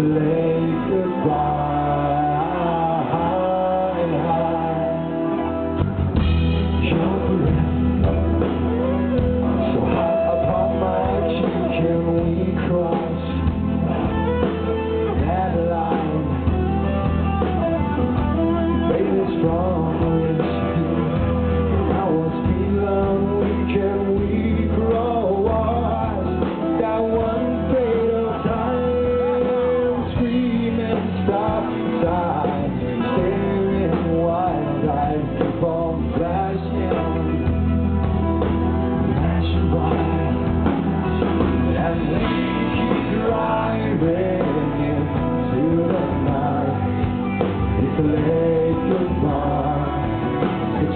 late goodbye.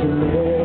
to live.